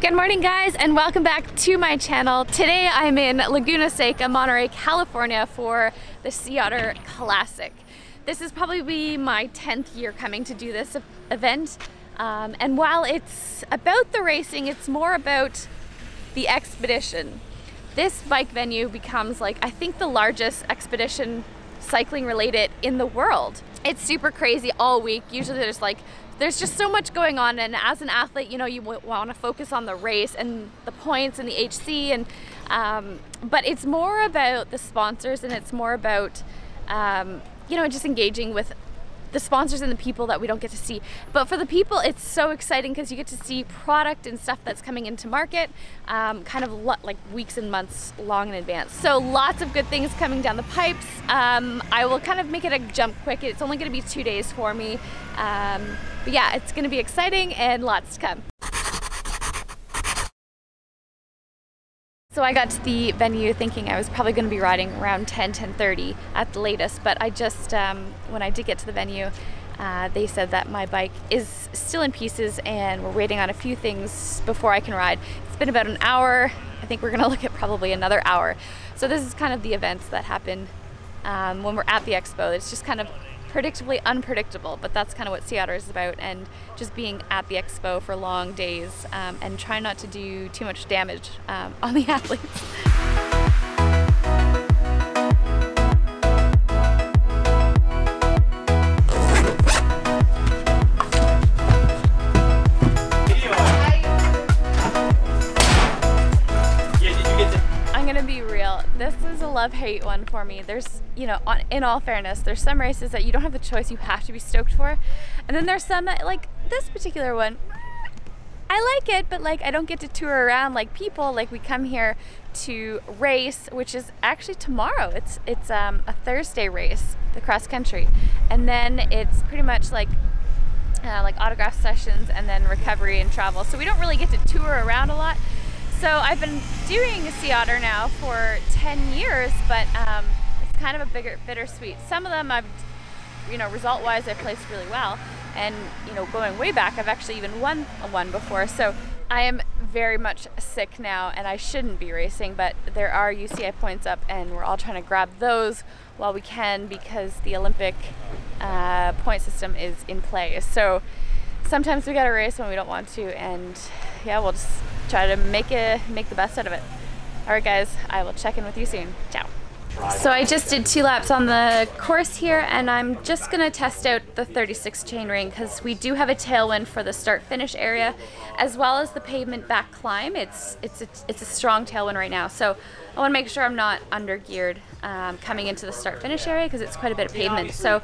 Good morning guys and welcome back to my channel. Today I'm in Laguna Seca, Monterey, California for the Sea Otter Classic. This is probably my 10th year coming to do this event um, and while it's about the racing, it's more about the expedition. This bike venue becomes like, I think the largest expedition cycling related in the world. It's super crazy all week. Usually there's like there's just so much going on and as an athlete you know you want to focus on the race and the points and the hc and um, but it's more about the sponsors and it's more about um, you know just engaging with the sponsors and the people that we don't get to see. But for the people, it's so exciting because you get to see product and stuff that's coming into market um, kind of like weeks and months long in advance. So lots of good things coming down the pipes. Um, I will kind of make it a jump quick. It's only going to be two days for me. Um, but yeah, it's going to be exciting and lots to come. So I got to the venue thinking I was probably going to be riding around 10, 10.30 at the latest, but I just, um, when I did get to the venue, uh, they said that my bike is still in pieces and we're waiting on a few things before I can ride. It's been about an hour. I think we're going to look at probably another hour. So this is kind of the events that happen um, when we're at the expo. It's just kind of predictably unpredictable, but that's kind of what Sea Otter is about, and just being at the expo for long days um, and trying not to do too much damage um, on the athletes. Love-hate one for me. There's, you know, on, in all fairness, there's some races that you don't have the choice, you have to be stoked for. And then there's some like this particular one, I like it, but like I don't get to tour around like people. Like we come here to race, which is actually tomorrow. It's it's um, a Thursday race, the cross country, and then it's pretty much like uh, like autograph sessions and then recovery and travel. So we don't really get to tour around a lot. So I've been doing Sea Otter now for 10 years, but um, it's kind of a bigger, bittersweet. Some of them I've, you know, result-wise I've placed really well. And, you know, going way back, I've actually even won one before. So I am very much sick now and I shouldn't be racing, but there are UCI points up and we're all trying to grab those while we can because the Olympic uh, point system is in play. So sometimes we gotta race when we don't want to and yeah, we'll just try to make it make the best out of it. All right, guys, I will check in with you soon. Ciao. So I just did two laps on the course here and I'm just gonna test out the 36 chainring because we do have a tailwind for the start finish area as well as the pavement back climb. It's, it's, a, it's a strong tailwind right now. So I wanna make sure I'm not under geared um, coming into the start finish area because it's quite a bit of pavement. So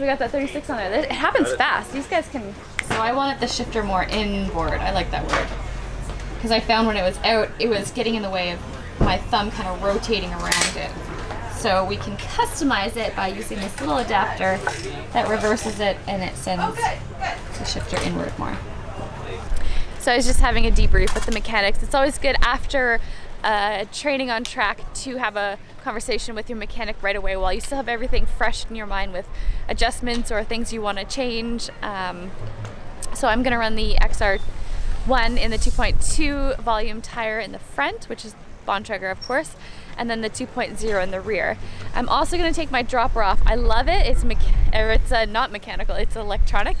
we got that 36 on there. It happens fast. These guys can I wanted the shifter more inboard. I like that word. Because I found when it was out, it was getting in the way of my thumb kind of rotating around it. So we can customize it by using this little adapter that reverses it and it sends the shifter inward more. So I was just having a debrief with the mechanics. It's always good after uh, training on track to have a conversation with your mechanic right away while you still have everything fresh in your mind with adjustments or things you want to change. Um, so I'm gonna run the XR1 in the 2.2 volume tire in the front, which is Bontrager of course, and then the 2.0 in the rear. I'm also gonna take my dropper off. I love it, it's, it's uh, not mechanical, it's electronic.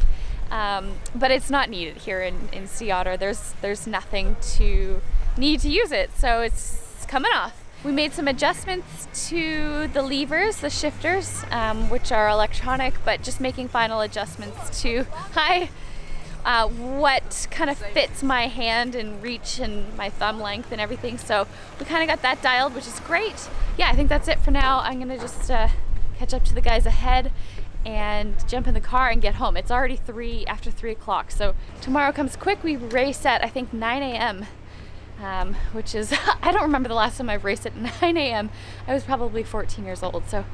Um, but it's not needed here in, in Sea Otter. There's, there's nothing to need to use it, so it's coming off. We made some adjustments to the levers, the shifters, um, which are electronic, but just making final adjustments to, hi, uh, what kind of fits my hand and reach and my thumb length and everything. So we kind of got that dialed, which is great. Yeah, I think that's it for now. I'm gonna just uh, catch up to the guys ahead and jump in the car and get home. It's already three after three o'clock. So tomorrow comes quick. We race at I think 9 a.m. Um, which is, I don't remember the last time I've raced at 9 a.m. I was probably 14 years old. So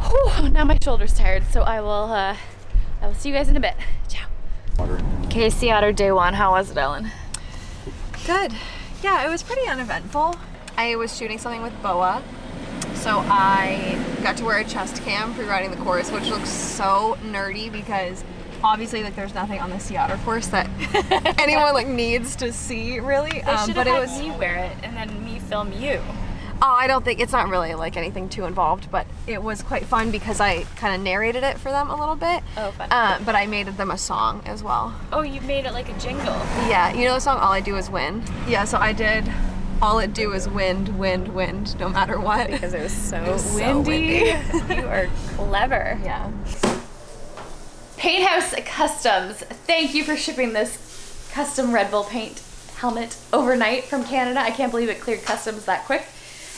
whew, now my shoulder's tired. So I will, uh, I will see you guys in a bit. Ciao. Okay, Sea Otter day one. How was it, Ellen? Good. Yeah, it was pretty uneventful. I was shooting something with BOA, so I got to wear a chest cam pre-riding the course, which looks so nerdy because obviously like there's nothing on the sea otter course that anyone like needs to see really. They Um, should but have it had was me wear it and then me film you. Oh, I don't think it's not really like anything too involved, but it was quite fun because I kind of narrated it for them a little bit. Oh, fun. Uh, but I made them a song as well. Oh, you made it like a jingle. Yeah, you know the song "All I Do Is Win." Yeah, so I did. All it do is wind, wind, wind, no matter what. Because it was so was so windy. windy. you are clever. yeah. Paint House Customs, thank you for shipping this custom Red Bull paint helmet overnight from Canada. I can't believe it cleared customs that quick.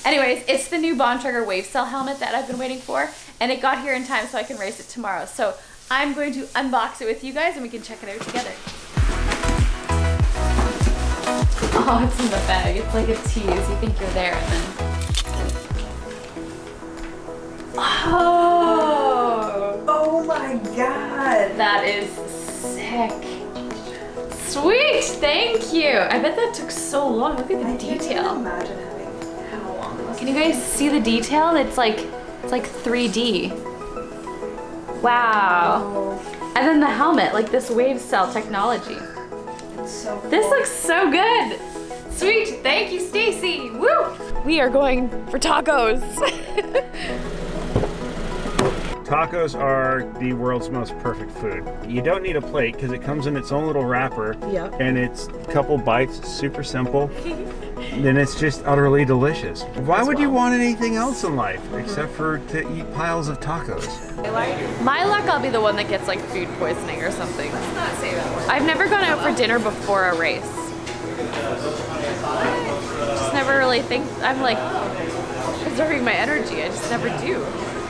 Anyways, it's the new Bontrager WaveCel helmet that I've been waiting for, and it got here in time so I can race it tomorrow. So I'm going to unbox it with you guys and we can check it out together. Oh, it's in the bag. It's like a tease. You think you're there and then... Oh! Oh my god! That is sick. Sweet, thank you. I bet that took so long. Look at the I detail. You guys see the detail? It's like it's like 3D. Wow. Oh, And then the helmet, like this WaveCel technology. it's so This looks so good. Sweet, thank you, Stacy. Woo! We are going for tacos. Tacos are the world's most perfect food. You don't need a plate because it comes in its own little wrapper. Yep. And it's a couple bites, it's super simple. then it's just utterly delicious. Why would you want anything else in life except for to eat piles of tacos? My luck, I'll be the one that gets like food poisoning or something. Let's not say that word. I've never gone out for dinner before a race. Just never really think I'm like preserving my energy. I just never do.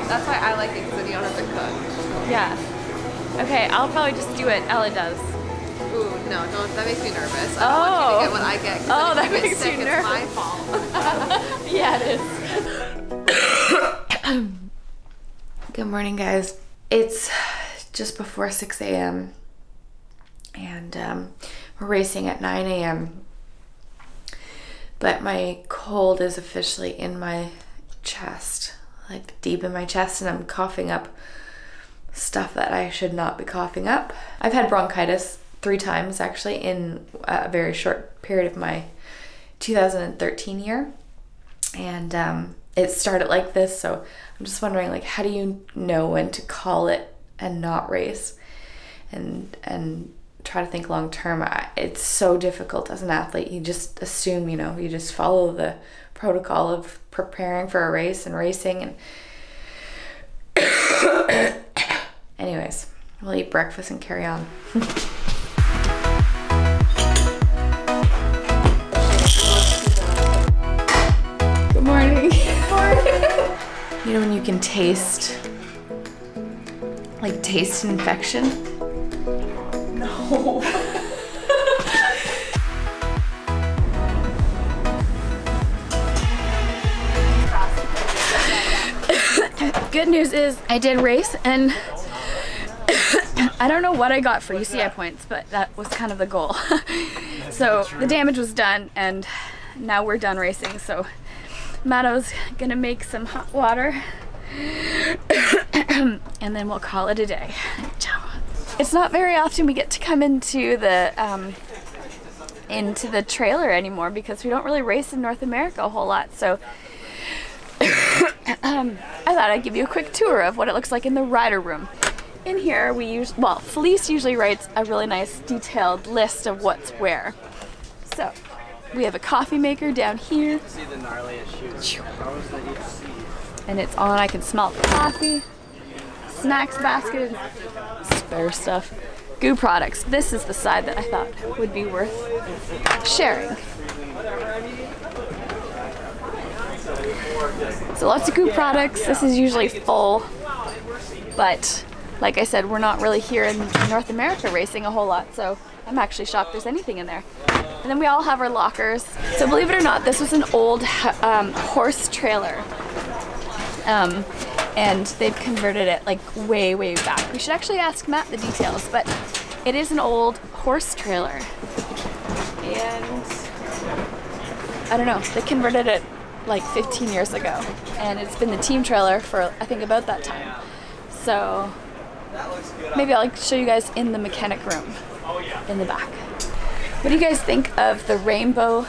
That's why I like it because then you don't have to cook. Yeah. Okay, I'll probably just do what Ella does. Ooh, no, don't. That makes me nervous. I Oh. don't want you to get what I get. Oh, that makes you sick, It's my fault. Yeah, it is. Good morning, guys. It's just before 6 a.m. and um, we're racing at 9 a.m. But my cold is officially in my chest, like deep in my chest, and I'm coughing up stuff that I should not be coughing up. I've had bronchitis three times actually in a very short period of my 2013 year. And um, it started like this so i'm just wondering like how do you know when to call it and not race? And and try to think long term. It's so difficult as an athlete. You just assume you know you just follow the protocol of preparing for a race and racing and anyways we'll eat breakfast and carry on you know when you can taste, like taste infection? No. Good news is I did race and I don't know what I got for UCI points, but that was kind of the goal. so the damage was done and now we're done racing. So Matto's gonna make some hot water and then we'll call it a day. Ciao. It's not very often we get to come into the um, into the trailer anymore because we don't really race in North America a whole lot. So um, I thought I'd give you a quick tour of what it looks like in the rider room. In here, we use well, Felice usually writes a really nice detailed list of what's where. So we have a coffee maker down here, See the gnarliest shoes. How was the EFC? and it's on. I can smell the coffee, snacks basket, spare stuff, GU products. This is the side that I thought would be worth sharing. So lots of GU products. This is usually full, but like I said, we're not really here in North America racing a whole lot, so I'm actually shocked there's anything in there. And then we all have our lockers. So believe it or not, this was an old um, horse trailer. Um, and they've converted it like way, way back. We should actually ask Matt the details, but it is an old horse trailer. And I don't know, they converted it like 15 years ago. And it's been the team trailer for I think about that time. So maybe I'll like show you guys in the mechanic room in the back. What do you guys think of the rainbow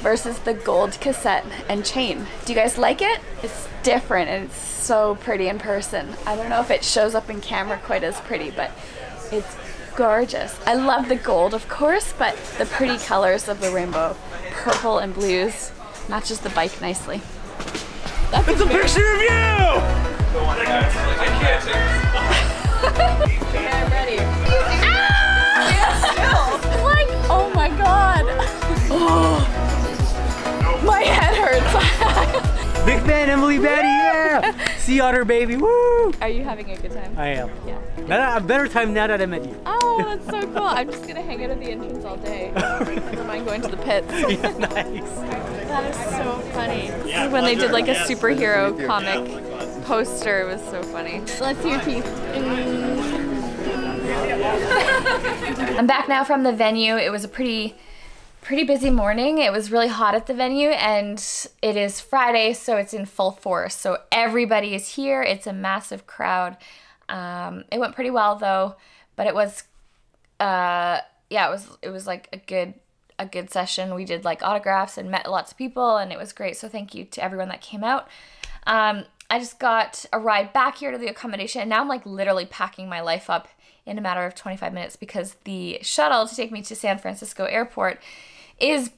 versus the gold cassette and chain? Do you guys like it? It's different and it's so pretty in person. I don't know if it shows up in camera quite as pretty, but it's gorgeous. I love the gold, of course, but the pretty colors of the rainbow, purple and blues, matches the bike nicely. That's It's a picture of you! Like, oh my god. My head hurts. Big fan, Emily Batty, yeah! sea otter, baby, woo! Are you having a good time? I am. Yeah. Better, a better time now that I met you. Oh, that's so cool. I'm just gonna hang out at the entrance all day. Oh, Never mind going to the pits. yeah, nice. That is so funny. This is when they did like a superhero comic poster. It was so funny. Let's see your teeth. I'm back now from the venue. It was a pretty pretty busy morning. It was really hot at the venue and it is Friday, so it's in full force. So everybody is here. It's a massive crowd. Um, it went pretty well though, but it was uh yeah, it was it was like a good a good session. We did like autographs and met lots of people and it was great. So thank you to everyone that came out. Um, I just got a ride back here to the accommodation and now I'm like literally packing my life up in a matter of 25 minutes because the shuttle to take me to San Francisco airport is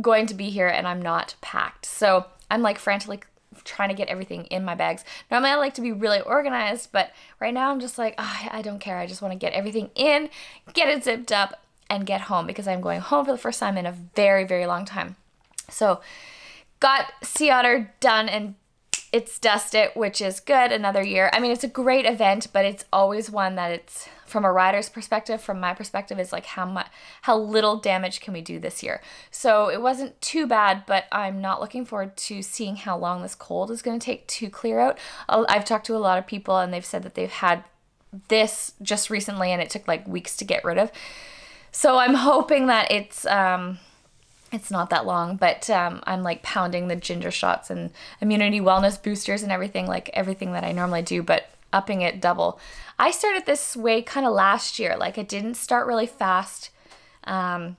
going to be here and I'm not packed. So I'm like frantically trying to get everything in my bags. Normally I like to be really organized, but right now I'm just like, oh, I don't care. I just want to get everything in, get it zipped up, and get home because I'm going home for the first time in a very, very long time. So got Sea Otter done and it's dusted, which is good. Another year. I mean, it's a great event, but it's always one that it's from a rider's perspective, from my perspective, is like how much, how little damage can we do this year. So it wasn't too bad, but I'm not looking forward to seeing how long this cold is going to take to clear out. I've talked to a lot of people, and they've said that they've had this just recently, and it took like weeks to get rid of. So I'm hoping that it's um, it's not that long, but um, I'm like pounding the ginger shots and immunity wellness boosters and everything, like everything that I normally do, but upping it double. I started this way kind of last year. Like it didn't start really fast, um,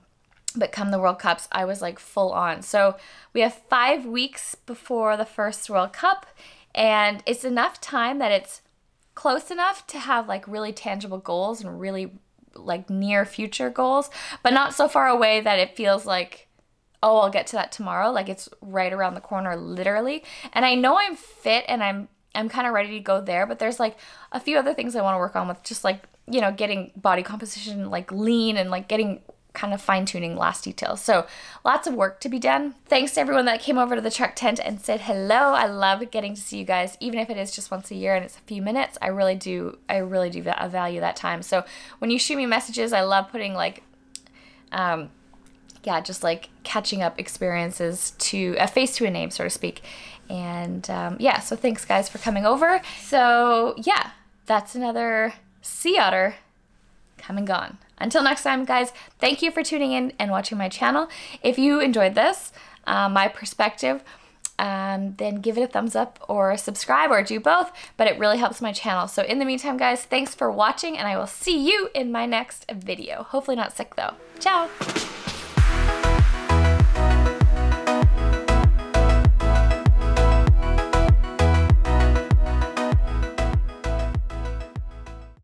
but come the World Cups, I was like full on. So we have five weeks before the first World Cup, and it's enough time that it's close enough to have like really tangible goals and really like near future goals, but not so far away that it feels like, oh, I'll get to that tomorrow. Like it's right around the corner, literally. And I know I'm fit and I'm I'm kind of ready to go there, but there's like a few other things I want to work on with just like, you know, getting body composition like lean and like getting kind of fine tuning last details. So lots of work to be done. Thanks to everyone that came over to the truck tent and said hello. I love getting to see you guys, even if it is just once a year and it's a few minutes. I really do, I really do value that time. So when you shoot me messages, I love putting like, um, yeah, just like catching up experiences to a face to a name, so to speak. And um, yeah, so thanks guys for coming over. So yeah, that's another sea otter come and gone. Until next time, guys, thank you for tuning in and watching my channel. If you enjoyed this, uh, my perspective, um, then give it a thumbs up or subscribe or do both, but it really helps my channel. So in the meantime, guys, thanks for watching and I will see you in my next video. Hopefully not sick though. Ciao!